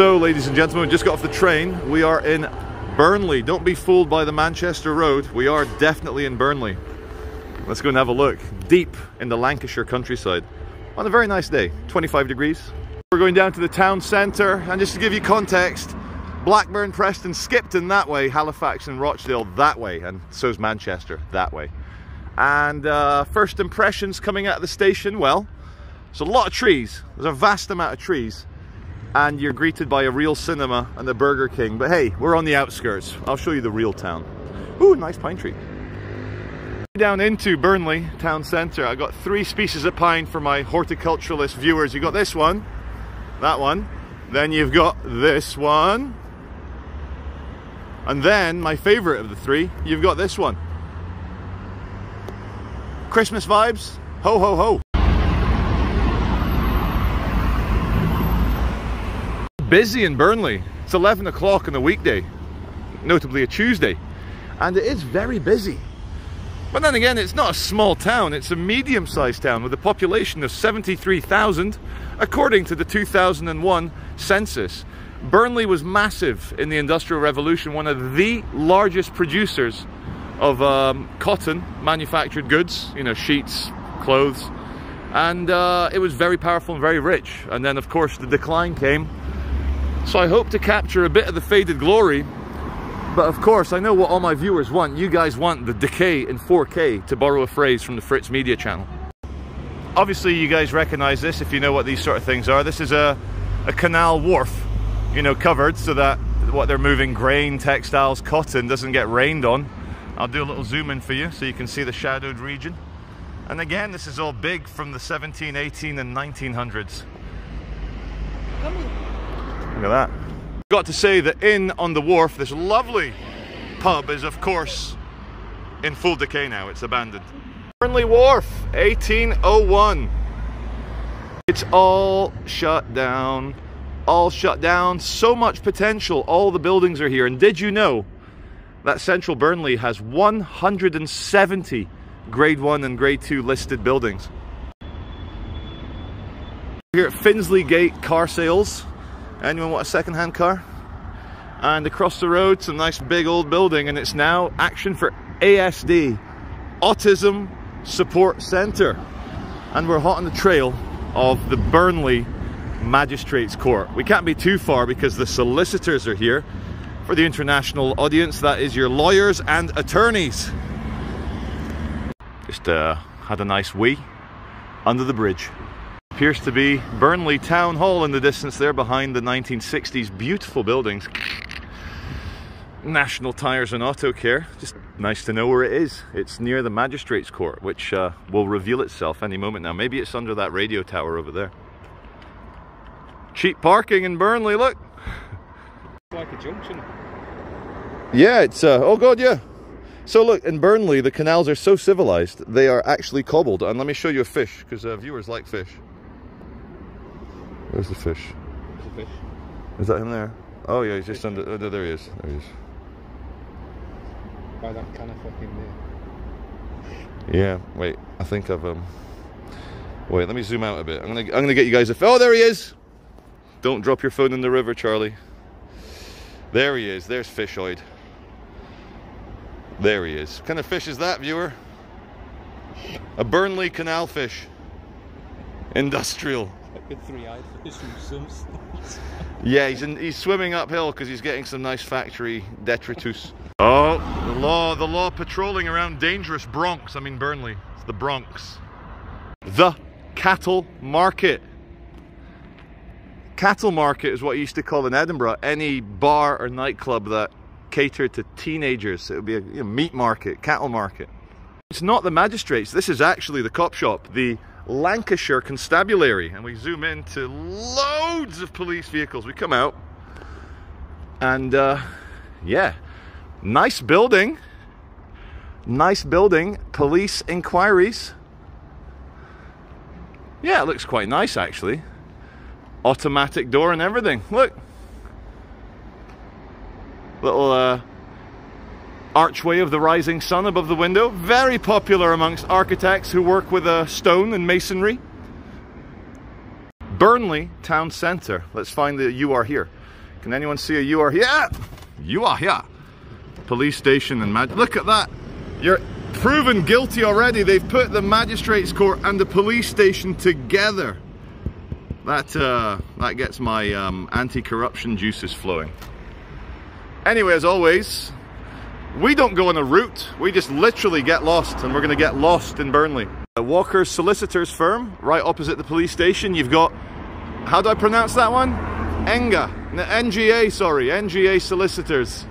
So, ladies and gentlemen, we just got off the train. We are in Burnley. Don't be fooled by the Manchester Road. We are definitely in Burnley. Let's go and have a look. Deep in the Lancashire countryside. On a very nice day, 25 degrees. We're going down to the town centre, and just to give you context, Blackburn, Preston, Skipton that way, Halifax and Rochdale that way, and so's Manchester that way. And uh, first impressions coming out of the station, well, there's a lot of trees. There's a vast amount of trees and you're greeted by a real cinema and the Burger King. But hey, we're on the outskirts. I'll show you the real town. Ooh, nice pine tree. Down into Burnley town centre, I got three species of pine for my horticulturalist viewers. You've got this one, that one, then you've got this one, and then my favourite of the three, you've got this one. Christmas vibes, ho ho ho. Busy in Burnley. It's 11 o'clock on a weekday, notably a Tuesday, and it is very busy. But then again, it's not a small town, it's a medium-sized town with a population of 73,000, according to the 2001 census. Burnley was massive in the Industrial Revolution, one of the largest producers of um, cotton manufactured goods, you know, sheets, clothes, and uh, it was very powerful and very rich. And then, of course, the decline came so I hope to capture a bit of the faded glory. But of course, I know what all my viewers want. You guys want the decay in 4K, to borrow a phrase from the Fritz Media channel. Obviously, you guys recognize this if you know what these sort of things are. This is a, a canal wharf, you know, covered so that what they're moving, grain, textiles, cotton, doesn't get rained on. I'll do a little zoom in for you so you can see the shadowed region. And again, this is all big from the 17, 18 and 1900s. Look at that. Got to say that in on the wharf, this lovely pub is of course in full decay now, it's abandoned. Burnley Wharf, 1801. It's all shut down, all shut down. So much potential, all the buildings are here. And did you know that Central Burnley has 170 grade one and grade two listed buildings? Here at Finsley Gate Car Sales, Anyone want a second-hand car? And across the road, some nice big old building, and it's now Action for ASD, Autism Support Centre. And we're hot on the trail of the Burnley Magistrates Court. We can't be too far because the solicitors are here. For the international audience, that is your lawyers and attorneys. Just uh, had a nice wee under the bridge appears to be Burnley Town Hall in the distance there behind the 1960s beautiful buildings. National Tyres and Auto Care, just nice to know where it is. It's near the Magistrates Court, which uh, will reveal itself any moment now. Maybe it's under that radio tower over there. Cheap parking in Burnley, look. like a junction. Yeah, it's, uh, oh god, yeah. So look, in Burnley, the canals are so civilized, they are actually cobbled. And let me show you a fish, because uh, viewers like fish. Where's the fish? There's a fish. Is that him there? Oh yeah, he's just under. Oh, there he is. There he is. By that kind of fucking there. Yeah. Wait. I think I've um. Wait. Let me zoom out a bit. I'm gonna. I'm gonna get you guys a. Oh, there he is. Don't drop your phone in the river, Charlie. There he is. There's fishoid. There he is. What kind of fish is that, viewer? A Burnley canal fish. Industrial three-eyed fish from Yeah, he's in, he's swimming uphill because he's getting some nice factory detritus. Oh, the law, the law patrolling around dangerous Bronx. I mean Burnley. It's the Bronx. The cattle market. Cattle market is what you used to call in Edinburgh any bar or nightclub that catered to teenagers. It would be a you know, meat market, cattle market. It's not the magistrates. This is actually the cop shop. The Lancashire Constabulary and we zoom into loads of police vehicles. We come out and uh, yeah, nice building. Nice building, police inquiries. Yeah, it looks quite nice actually. Automatic door and everything. Look. Little uh, archway of the rising sun above the window. Very popular amongst architects who work with uh, stone and masonry. Burnley town centre. Let's find the you are here. Can anyone see a you are here? You are here. Police station and mag- look at that. You're proven guilty already. They've put the magistrates court and the police station together. That uh, that gets my um, anti-corruption juices flowing. Anyway, as always, we don't go on a route. We just literally get lost, and we're going to get lost in Burnley. A Walker's solicitors firm, right opposite the police station. You've got, how do I pronounce that one? Enga, NGA, sorry, NGA solicitors.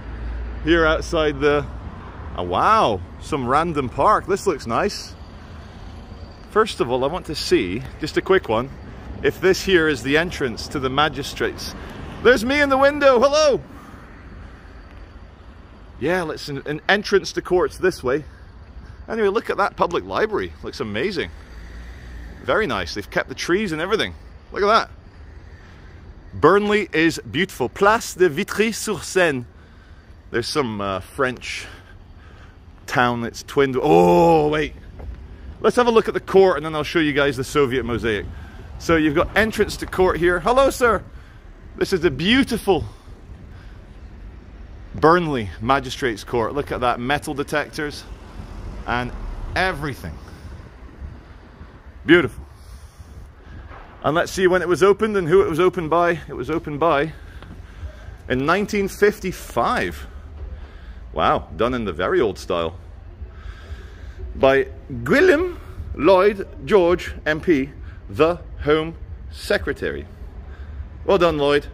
Here outside the, oh, wow, some random park. This looks nice. First of all, I want to see, just a quick one, if this here is the entrance to the magistrates. There's me in the window, hello! Yeah, let's an, an entrance to courts this way. Anyway, look at that public library. Looks amazing. Very nice. They've kept the trees and everything. Look at that. Burnley is beautiful. Place de Vitry-sur-Seine. There's some uh, French town that's twinned. Oh, wait. Let's have a look at the court and then I'll show you guys the Soviet mosaic. So you've got entrance to court here. Hello, sir. This is a beautiful Burnley Magistrates Court. Look at that, metal detectors and everything. Beautiful. And let's see when it was opened and who it was opened by. It was opened by in 1955. Wow, done in the very old style. By Gwilym Lloyd George MP, the Home Secretary. Well done, Lloyd.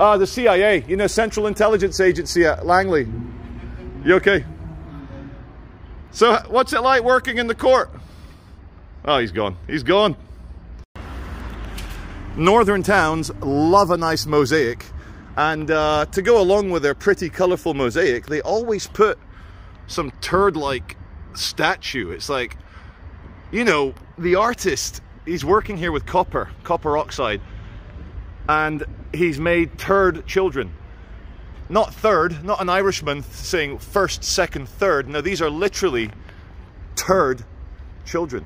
Ah, the CIA, you know, Central Intelligence Agency at Langley. You okay? So, what's it like working in the court? Oh, he's gone. He's gone. Northern towns love a nice mosaic, and uh, to go along with their pretty colourful mosaic, they always put some turd-like statue. It's like, you know, the artist, he's working here with copper, copper oxide, and he's made third children. Not third, not an Irishman saying first, second, third. No, these are literally turd children.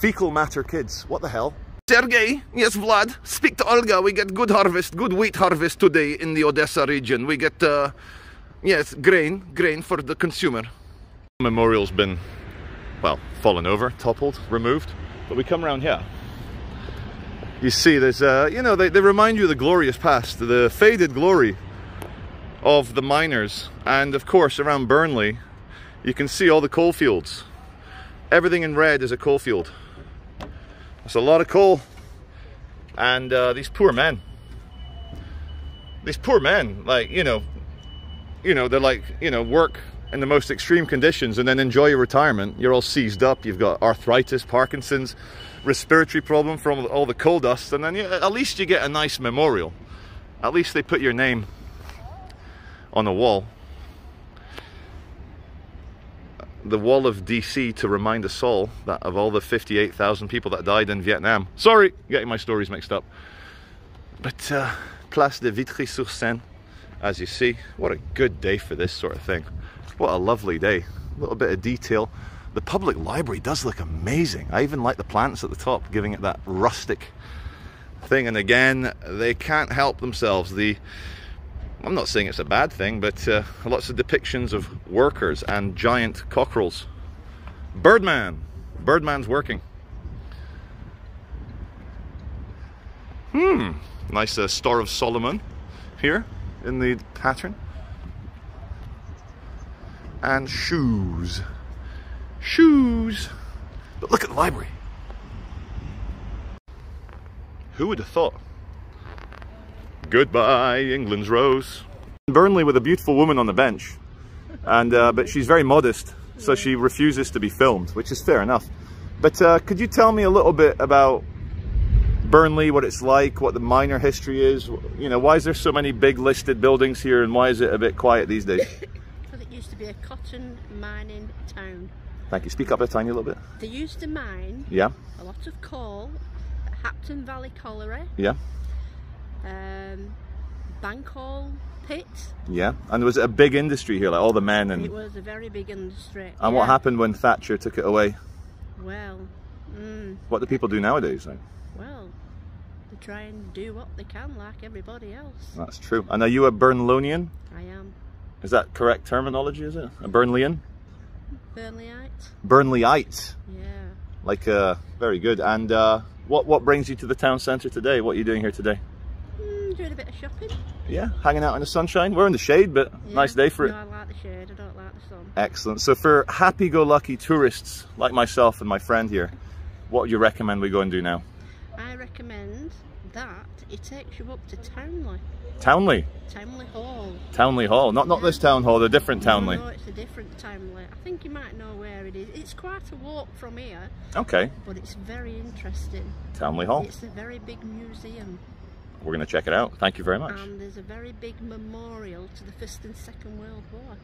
Fecal matter kids. What the hell? Sergey, yes, Vlad, speak to Olga. We get good harvest, good wheat harvest today in the Odessa region. We get, uh, yes, grain, grain for the consumer. Memorial's been, well, fallen over, toppled, removed. But we come around here. You see, there's, uh, you know, they, they remind you of the glorious past, the faded glory of the miners. And of course, around Burnley, you can see all the coal fields. Everything in red is a coal field. That's a lot of coal. And uh, these poor men, these poor men, like, you know, you know, they're like, you know, work in the most extreme conditions and then enjoy your retirement. You're all seized up. You've got arthritis, Parkinson's, respiratory problem from all the coal dust. And then you, at least you get a nice memorial. At least they put your name on a wall. The wall of DC to remind us all that of all the 58,000 people that died in Vietnam. Sorry, getting my stories mixed up. But uh, Place de Vitry-sur-Seine, as you see, what a good day for this sort of thing. What a lovely day. A little bit of detail. The public library does look amazing. I even like the plants at the top, giving it that rustic thing. And again, they can't help themselves. The I'm not saying it's a bad thing, but uh, lots of depictions of workers and giant cockerels. Birdman. Birdman's working. Hmm. Nice uh, Star of Solomon here in the pattern. And shoes. Shoes. But look at the library. Who would have thought? Goodbye, England's Rose. Burnley with a beautiful woman on the bench, and uh, but she's very modest, so she refuses to be filmed, which is fair enough. But uh, could you tell me a little bit about Burnley, what it's like, what the miner history is? You know, why is there so many big listed buildings here, and why is it a bit quiet these days? Because it used to be a cotton mining town. Thank you. Speak up a tiny little bit. They used to mine Yeah, a lot of coal at Hapton Valley Colliery, yeah, um, Bankhall Pit. yeah. And was it a big industry here, like all the men and It was a very big industry. and what happened when Thatcher took it away? Well, mm, What do people do nowadays? Like, well, they try and do what they can like everybody else. That's true. And are you a Burnlonian? I am Is that correct terminology, is it? A Burnleyan? Burnleyite. Burnleyite. Yeah. Like, uh, very good. And uh, what, what brings you to the town centre today? What are you doing here today? Mm, doing a bit of shopping. Yeah, hanging out in the sunshine. We're in the shade, but Yeah. nice day for it. No, I like the shade. I don't like the sun. Excellent. So for happy-go-lucky tourists like myself and my friend here, what would you recommend we go and do now? I recommend that it takes you up to Towneley. Towneley. Towneley Hall. Towneley Hall. Not not this town hall, the different Towneley. No, no, it's a different Towneley. I think you might know where it is. It's quite a walk from here, Okay. but it's very interesting. Towneley Hall. It's a very big museum, We're going to check it out. Thank you very much. and there's a very big memorial to the First and Second World War.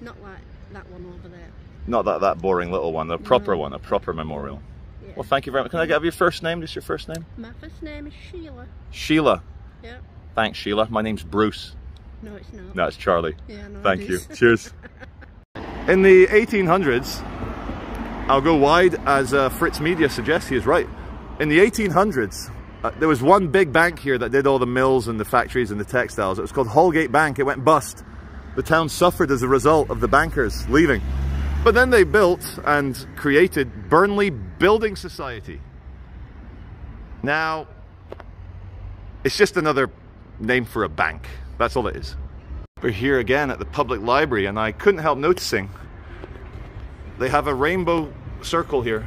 Not like that one over there. Not that that boring little one, the proper No. one, a proper memorial. Yeah. Well, thank you very much. Can I have your first name? Just your first name? My first name is Sheila. Sheila. Yeah. Thanks, Sheila. My name's Bruce. No, it's not. No, it's Charlie. Yeah, no, Thank you. Cheers. In the 1800s, I'll go wide as uh, Fritz Media suggests he is right. In the 1800s, uh, there was one big bank here that did all the mills and the factories and the textiles. It was called Holgate Bank. It went bust. The town suffered as a result of the bankers leaving. But then they built and created Burnley Building Society. Now, it's just another name for a bank. That's all it is. We're here again at the public library and I couldn't help noticing they have a rainbow circle here.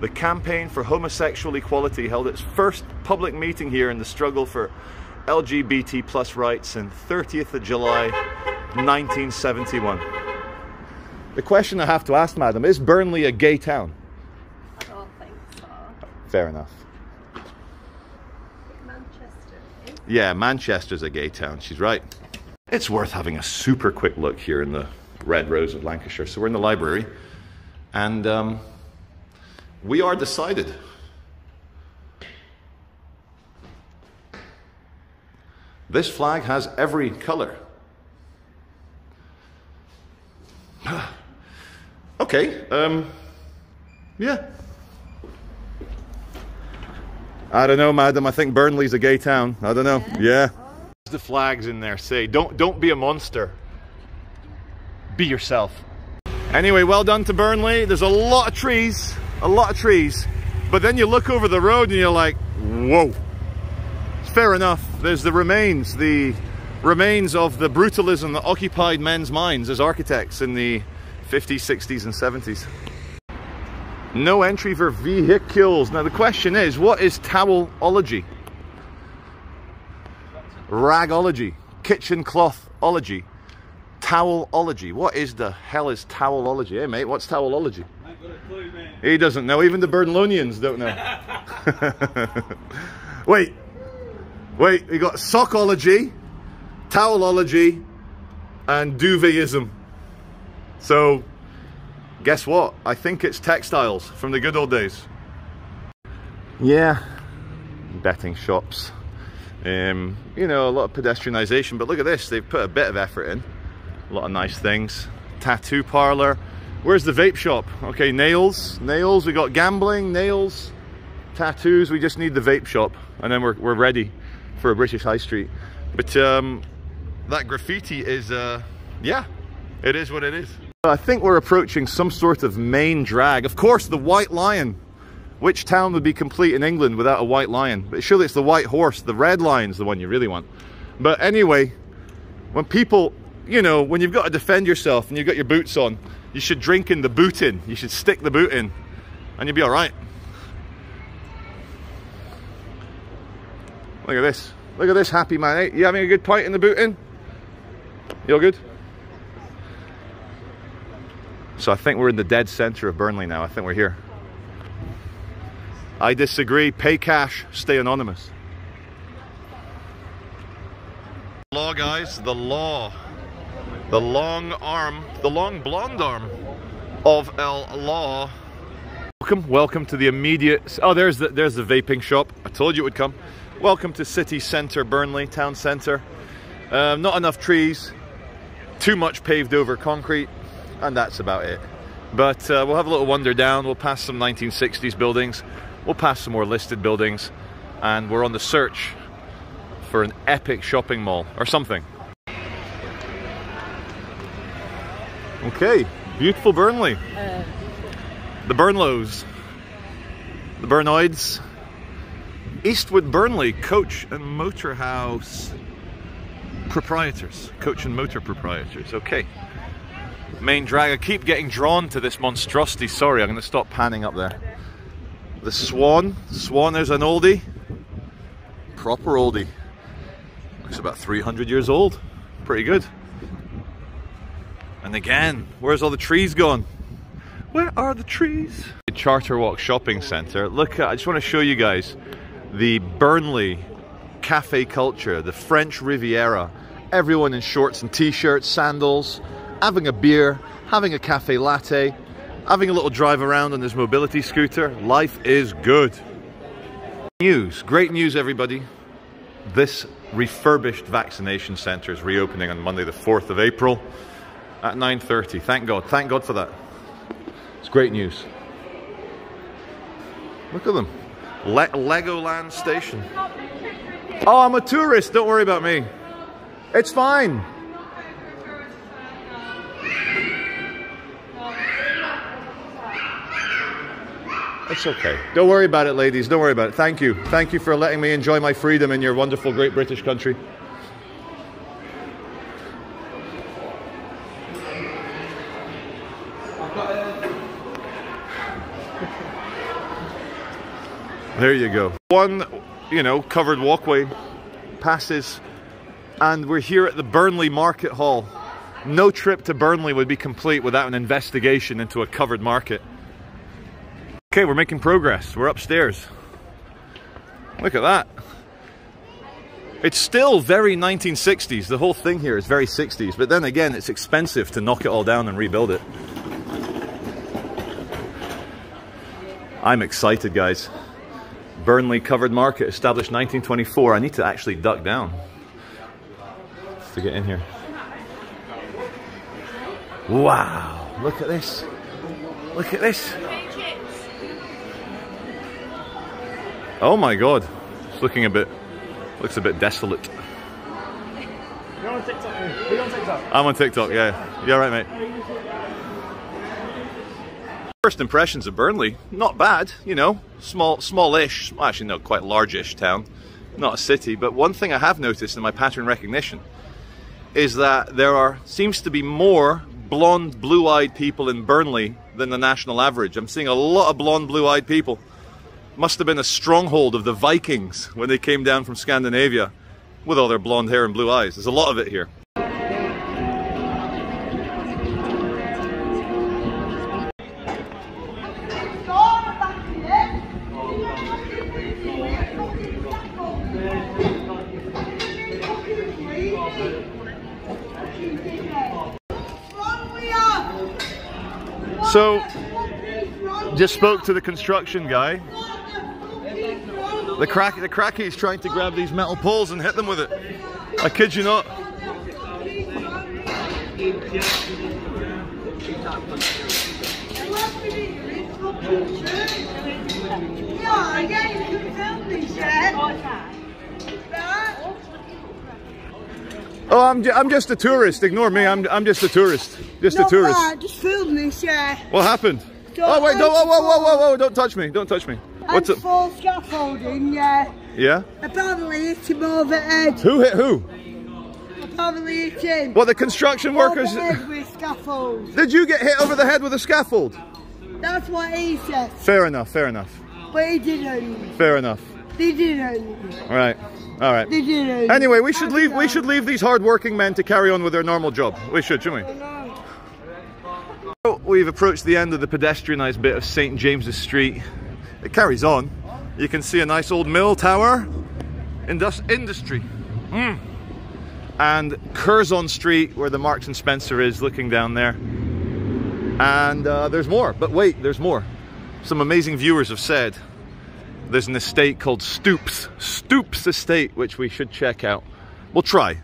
The Campaign for Homosexual Equality held its first public meeting here in the struggle for LGBT plus rights in 30th of July 1971. The question I have to ask, madam, is Burnley a gay town? I don't think so. Fair enough. Manchester. Yeah, Manchester's a gay town. She's right. It's worth having a super quick look here in the Red Rose of Lancashire. So we're in the library, and um, we are decided. This flag has every colour. okay. Um, yeah. I don't know, madam. I think Burnley's a gay town. I don't know. Yeah. The flags in there say, "Don't don't be a monster. Be yourself." Anyway, well done to Burnley. There's a lot of trees, a lot of trees, but then you look over the road and you're like, "Whoa." Fair enough. There's the remains, the remains of the brutalism that occupied men's minds as architects in the 50s, 60s, and 70s. No entry for vehicles. Now the question is, what is towelology? Ragology, kitchen clothology, towelology. What is the hell is towelology? Hey mate, what's towelology? He doesn't know. Even the Burnlonians don't know. wait, wait. We got sockology, towelology, and duvetism. So guess what? I think it's textiles from the good old days. Yeah, betting shops. Um, you know, a lot of pedestrianisation, but look at this. They've put a bit of effort in. A lot of nice things. Tattoo parlour. Where's the vape shop? Okay, nails. Nails. We got gambling, nails, tattoos. We just need the vape shop. And then we're, we're ready for a British high street. But um, that graffiti is, uh, yeah, it is what it is. I think we're approaching some sort of main drag. Of course, the White Lion. Which town would be complete in England without a white lion? But surely it's the white horse. The red lion's the one you really want. But anyway, when people, you know, when you've got to defend yourself and you've got your boots on, you should drink in the boot in. You should stick the boot in and you'll be all right. Look at this. Look at this happy man. Hey, you having a good pint in the boot in? You all good? So I think we're in the dead center of Burnley now. I think we're here. I disagree. Pay cash, stay anonymous. Law, guys, the law. The long arm, the long blonde arm of El Law. Welcome, welcome to the immediate. Oh, there's the there's the vaping shop. I told you it would come. Welcome to city centre, Burnley town centre. Um, not enough trees, too much paved over concrete, and that's about it. But uh, we'll have a little wander down. We'll pass some 1960s buildings. We'll pass some more listed buildings. and we're on the search for an epic shopping mall or something. Okay, beautiful Burnley. The Burnlows, the Burnoids, Eastwood Burnley Coach and Motor House proprietors, coach and motor proprietors. Okay, main drag. I keep getting drawn to this monstrosity. Sorry, I'm going to stop panning up there. The Swan. Swan is an oldie. Proper oldie. Looks about 300 years old. Pretty good. And again, where's all the trees gone? Where are the trees? Charterwalk Shopping Centre. Look, I just want to show you guys the Burnley cafe culture, the French Riviera. Everyone in shorts and t-shirts, sandals, having a beer, having a cafe latte, having a little drive around on this mobility scooter. Life is good. News, great news everybody. This refurbished vaccination centre is reopening on Monday the 4th of April at 9.30. Thank God, thank God for that. It's great news. Look at them. Le Legoland Station. Oh, I'm a tourist. Don't worry about me. It's fine. It's okay. Don't worry about it, ladies. Don't worry about it. Thank you. Thank you for letting me enjoy my freedom in your wonderful, great British country. There you go. One, you know, covered walkway passes, and we're here at the Burnley Market Hall. No trip to Burnley would be complete without an investigation into a covered market. Okay, we're making progress. We're upstairs. Look at that. It's still very 1960s. The whole thing here is very 60s, but then again, it's expensive to knock it all down and rebuild it. I'm excited, guys. Burnley Covered Market, established 1924. I need to actually duck down to get in here. Wow, look at this. Look at this. Oh my god. It's looking a bit looks a bit desolate. You're on TikTok. Are you on TikTok? I'm on TikTok, yeah. Yeah, right, mate. First impressions of Burnley, not bad, you know, small, smallish, well, actually no, quite largish town, not a city. But one thing I have noticed in my pattern recognition is that there are seems to be more blonde, blue-eyed people in Burnley than the national average. I'm seeing a lot of blonde, blue-eyed people. Must have been a stronghold of the Vikings when they came down from Scandinavia with all their blonde hair and blue eyes. There's a lot of it here. So, just spoke to the construction guy. The crack, the cracky is trying to grab these metal poles and hit them with it. I kid you not. Ja, jag är filmmischer. Oh, I'm, ju- I'm just a tourist. Ignore me. I'm, I'm just a tourist. Just a tourist. just filmmischer. What happened? Don't Oh wait! Don't, whoa, whoa, whoa, whoa, whoa! Don't touch me! Don't touch me! What's and it? full scaffolding, yeah. Yeah. Apparently hit him over the head. Who hit who? Apparently hit him. What the construction workers? Over the head with scaffold. Did you get hit over the head with a scaffold? That's what he said. Fair enough. Fair enough. But he didn't. Fair enough. They didn't. All right. All right. They didn't. Anyway, we should leave. We should leave these hard-working men to carry on with their normal job. We should, shouldn't we? We've approached the end of the pedestrianised bit of St James's Street. It carries on. You can see a nice old mill tower, Indus- industry, Mm. and Curzon Street, where the Marks and Spencer is, looking down there. And uh, there's more, but wait, there's more. Some amazing viewers have said there's an estate called Stoops, Stoops Estate, which we should check out. We'll try.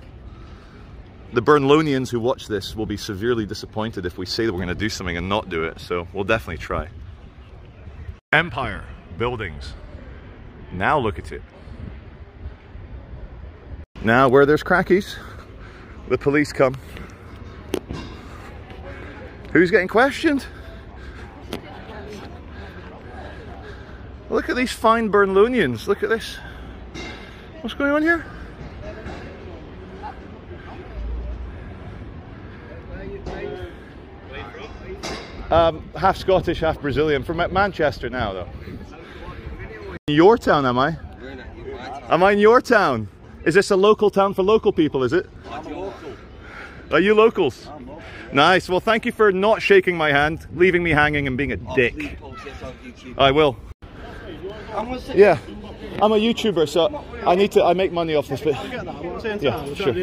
The Burnlonians who watch this will be severely disappointed if we say that we're going to do something and not do it, so we'll definitely try. Empire buildings. Now look at it. Now, where there's crackies, the police come. Who's getting questioned? Look at these fine Burnlonians. Look at this. What's going on here? Um, half Scottish, half Brazilian. From Manchester now, though. In your town, am I? Am I in your town? Is this a local town for local people, is it? Are you locals? Nice. Well, thank you for not shaking my hand, leaving me hanging and being a dick. I will. Yeah. I'm a YouTuber, so I need to. I make money off this bit. Yeah, sure.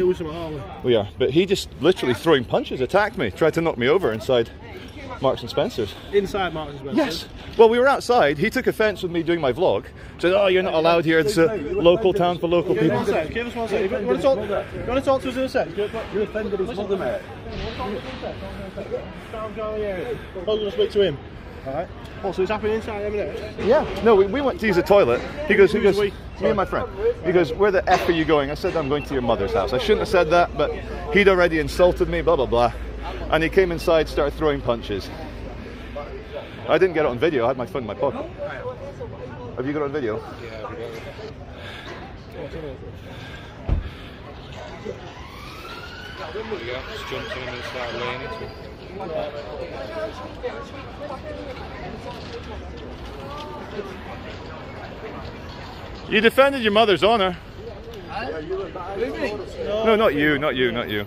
We are. But he just literally throwing punches attacked me, tried to knock me over inside Marks and Spencer's. Inside Marks and Spencer's? Yes. Well, we were outside. He took offence with me doing my vlog. Said, "Oh, you're not allowed here. It's a local town for local Give us people." one sec, give us one sec. You want to talk, you want to, talk to us in a sec? You offended his mother, mate. I'm going to speak to him. Alright. Oh, so it's happening inside, isn't it? Yeah. No, we, we went to use the toilet. He goes, he Who's goes, me and my friend. He goes, where the f are you going? I said, I'm going to your mother's house. I shouldn't have said that, but he'd already insulted me. Blah blah blah. And he came inside, started throwing punches. I didn't get it on video. I had my phone in my pocket. Have you got it on video? Just jumped in and started laying into it. You defended your mother's honor. No, not you, not you, not you.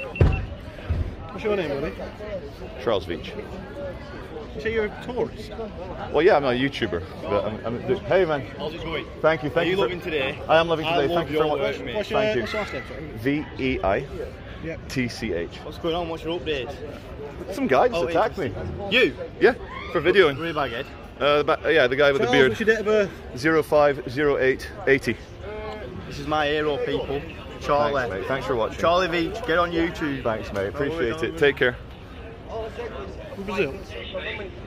What's your name, buddy? Charles Veitch. You say you're a tourist? Well, yeah, I'm a YouTuber. But I'm, I'm, hey, man. How's it going? Thank you. Thank Are you you. for- loving today? I am loving I today. love Thank you for what. work. What's your, Thank you. what's your name? V E I Yeah. T C H. What's going on? What's your update? Some guy just Oh, attacked me. You? Yeah, for videoing. Really bad, Ed. Uh, the ba- yeah, the guy with the beard. what's your date of birth? 050880. This is my hero, people. Thanks, Charlie. mate. Thanks for watching. Charlie Veitch, get on YouTube. Thanks, mate. Appreciate it. Take care. Brazil.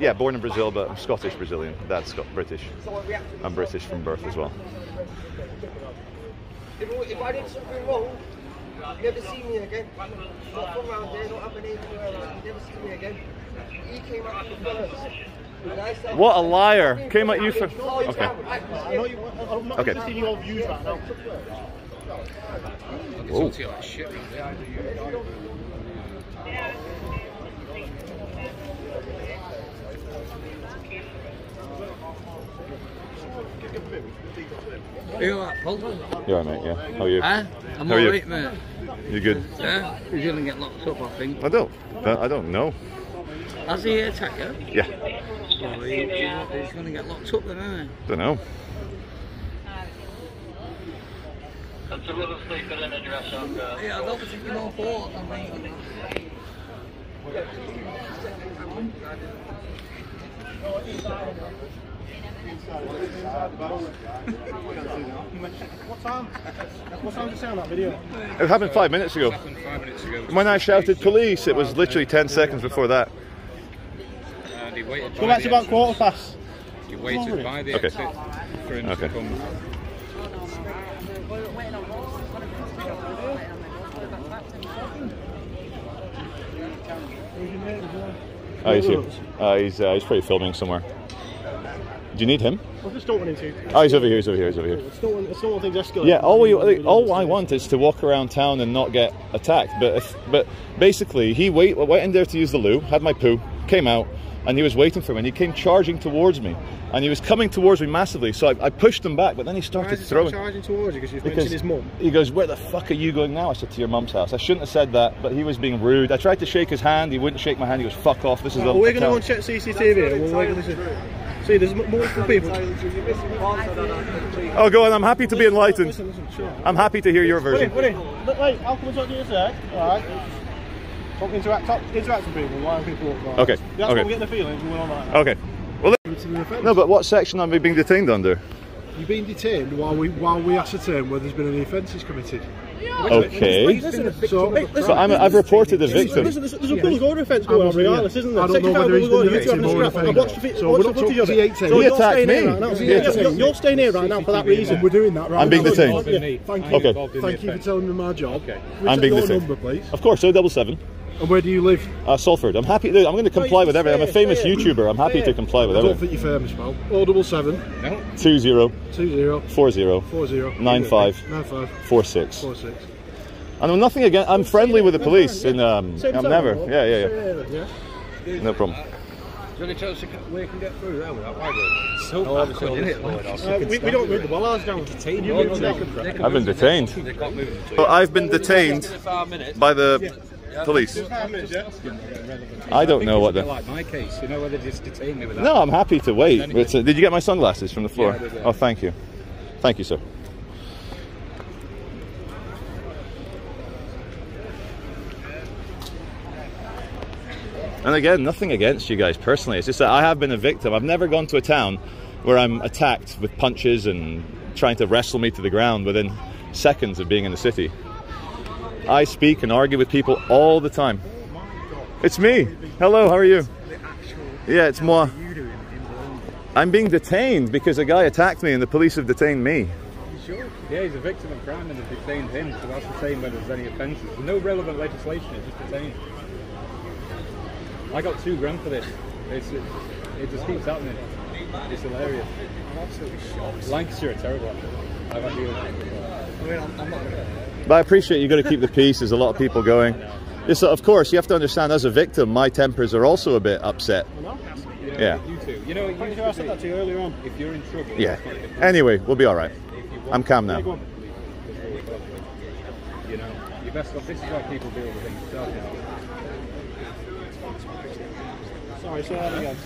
Yeah, born in Brazil, but I'm Scottish Brazilian. Dad's Scot British. I'm British from birth as well. If, if I did something wrong, you never see me again. Not from around there, not happening anywhere around. Uh, you never see me again. He came out the first. And I said, What a liar! Came at you for. Okay. I know you, I'm not Okay. Interested in your views right now. Whoa. It's like shit round there. You alright, Paul? You alright, mate? Yeah. How are you? Huh? I'm How are you? alright, mate. You good? Yeah? He's gonna get locked up, I think. I don't. I don't know. Has he attacked you? Yeah. Well, he's gonna get locked up then, isn't Don't know. He? Yeah, I don't think you know what. I mean, What time? What time did it say on that video? It happened five minutes ago. five minutes ago. When I shouted police, it was literally 10 seconds before that. Uh, and he waited Go by back the to about quarter past. He waited by the Okay. exit for him Okay. to come. Oh, he's here. Uh, he's, uh, he's probably filming somewhere. Do you need him? I just don't want him to. Oh, he's over here, he's over here, he's over here. I just don't want, I just don't want things escalating. Yeah, all, we, all I want is to walk around town and not get attacked. But if, but basically, he wait, went in there to use the loo, had my poo, came out, and he was waiting for me. And he came charging towards me, and he was coming towards me massively. So I, I pushed him back, but then he Why started is he throwing. charging towards you because you've mentioned his mum? he goes, "Where the fuck are you going now?" I said, "To your mum's house." I shouldn't have said that, but he was being rude. I tried to shake his hand. He wouldn't shake my hand. He goes, "Fuck off." This is. Well, we're going to town." go and check CCTV we'll wait listen. See, there's m- multiple people. Oh, go on. I'm happy to be enlightened. Listen, listen, sure. I'm happy to hear your Buddy, version. buddy, look, wait, I'll come and talk to you in a sec. Alright. Talk, interact, talk, interact with people, why people walk by. Okay, That's okay. what we're getting the feeling, we on like. Okay. Well, look- committed an offence. No, but what section am I being detained under? You've been detained while we while we ascertain whether there's been any offences committed. Okay. So, So I'm, I've reported the victim. There's, there's, there's a public order offence going on regardless, isn't there? I don't know whether he's Second been time the public order, victim or two an having a scrap. I've watched the, So watched the footage of it. So He you're attacked staying me. here right now. You're- you're- staying here right now for that reason. we're doing that right I'm being detained. Thank you. Okay. Thank you for telling me my job. I'm being detained. number, please. Of course, 077. And where do you live? Uh, Salford. I'm happy. I'm going to comply you with can everything. I'm a famous stay. YouTuber. I'm happy to comply with I don't everything. think you're famous, pal. Oh, double seven, 20 two zero, 40 four zero, Nine five. nine five, 46. four six. And I'm nothing against. I'm friendly with the police. In um, Same I'm time, never. Yeah, yeah, yeah. yeah. No problem. Do you tell us where you can get through there without wagging? So backward, isn't it? Uh, we, we don't read the bollards down. Can you? I've been detained. They can't move I've been detained by the police. I don't know what the. Like my case, you know, where they just detain me without. No, I'm happy to wait. But, uh, did you get my sunglasses from the floor? Yeah, did, yeah. Oh, thank you. Thank you, sir. And again, nothing against you guys personally. It's just that I have been a victim. I've never gone to a town where I'm attacked with punches and trying to wrestle me to the ground within seconds of being in the city. I speak and argue with people all the time. It's me. Hello, how are you? Yeah, it's moi. I'm being detained because a guy attacked me and the police have detained me. Sure. Yeah, he's a victim of crime and they've detained him, so that's the same whether there's any offences. No relevant legislation, it's just detained. I got two grand for this. It's, it, it just keeps happening. It's hilarious. I'm absolutely shocked. Lancashire are terrible. I've had dealings with them. I mean, I'm, I'm not gonna... But I appreciate you've got to keep the peace. There's a lot of people going. Yes, of course, you have to understand as a victim, my tempers are also a bit upset. You know, Yeah. You too. You know, you I said that to you earlier on. if you're in trouble, Yeah. it's not different. Anyway, we'll be all right. If you want I'm calm now. You know, you're best off. This is why people deal with things. don't? Sorry, say that again.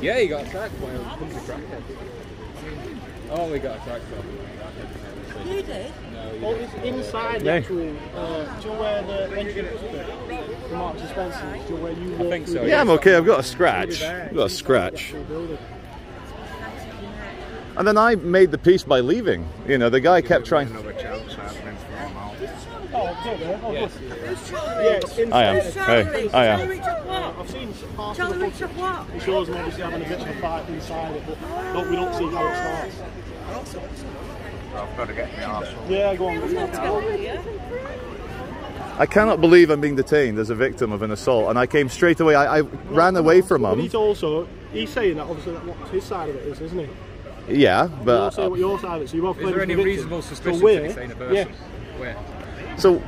Yeah, you got attacked by a bunch of crackheads. Oh, he got attacked by. You did? Well, it's inside the Yeah. actual. Uh, do you know where the entrance is? The Marks and Spencer's. Do you know where you walk think so, Yeah, I'm okay. I've got a scratch. I've got a scratch. And then I made the piece by leaving. You know, the guy kept trying. Oh, it's up there. Oh, yes. Yeah, it's inside. I am. Hey, I am. I've seen parts of the footage. It shows them obviously having a bit of a fight inside it, but don't, we don't see how it starts. I've got to get my arsehole. Yeah, go on. I cannot believe I'm being detained as a victim of an assault, and I came straight away. I, I ran away from But him. he's also, he's saying that obviously that what his side of it is, isn't he? Yeah, You'll but say what your side of it, so you're both Is there any reasonable suspicion we're- to detain a person? Yeah. Where? so,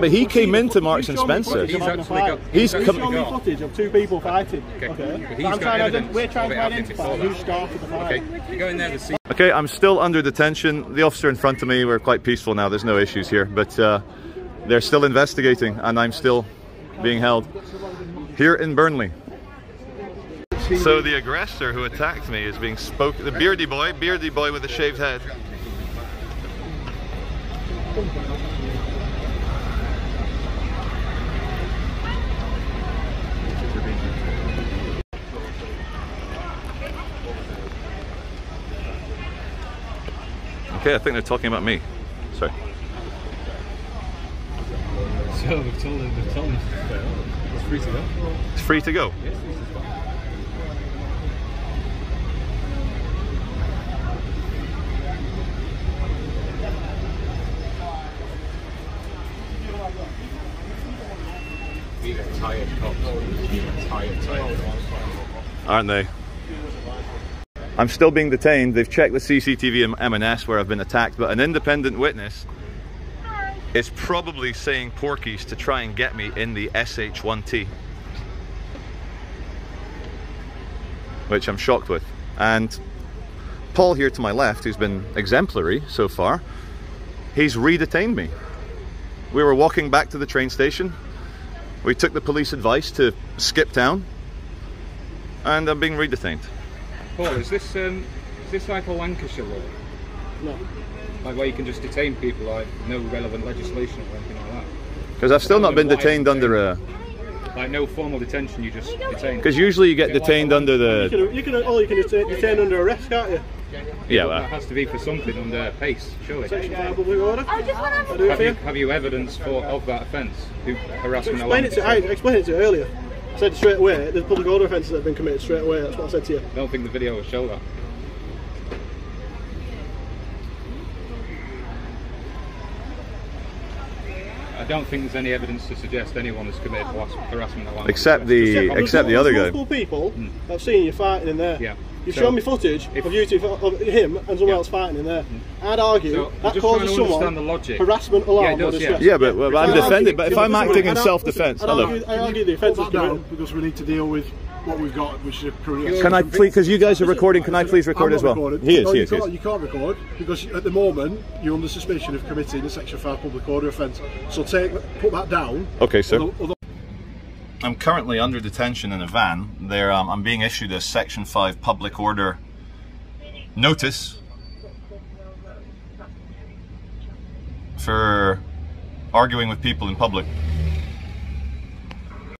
but he came into Marks and Spencer. He's of having a actually got- He's You come- show me footage of two people fighting. Okay. Okay. But I'm trying to we're trying to it happening identify before who started the fight. Okay, you go in there to see. Okay, I'm still under detention. The officer in front of me, we're quite peaceful now. There's no issues here, but uh, they're still investigating, and I'm still being held here in Burnley. So the aggressor who attacked me is being spoken. The beardy boy, beardy boy with a shaved head. Okay, I think they're talking about me. Sorry. So we've told him, we've told him it's free to go. It's free to go. Yes, this is fine. These are tired cops. Tired, tired cops. aren't they? I'm still being detained. They've checked the CCTV in M&S where I've been attacked, but an independent witness is probably saying porkies to try and get me in the SH1T. Which I'm shocked with. And Paul here to my left, who's been exemplary so far, he's re-detained me. We were walking back to the train station. We took the police advice to skip town and I'm being re-detained. Paul, is this um, is this like a Lancashire law? No. Like where you can just detain people like no relevant legislation or anything like that? Because I've still not been detained under a Like no formal detention, you just detain. Because usually you get detained under You the. can, you can, oh, you can detain, detain under arrest, can't you? Yeah, that has to be for something under PACE, surely. Section 5 public order. I just want to I Have you, you. have you evidence for of that offence? Who harassment Explain it to, I explained it to earlier. I said straight away, there's public order offences that have been committed straight away, that's what I said to you. I don't think the video will show that. I don't think there's any evidence to suggest anyone has committed harass- harassment along except with the except the other guy. multiple people hmm. that have seen you fighting in there. Yeah. You've So, shown me footage if- of you two, of him and someone Yeah. else fighting in there. I'd argue So, that causes trying to someone the logic. harassment, alarm, Yeah, does, yeah. Yeah, but well, I'm defending. But if I'm acting in self-defense, I'd hello. argue, I argue the offence is Put that down because we need to deal with what we've got, which is a criminal. Can I please? Because you guys are recording. Can I please record I'm as well? recording. He is. No, He you is. can't, is. you can't record because at the moment you're under suspicion of committing a Section 5 public order offence. So take put that down. Okay, sir. I'm currently under detention in a van. There, um, I'm being issued a Section 5 public order notice for arguing with people in public.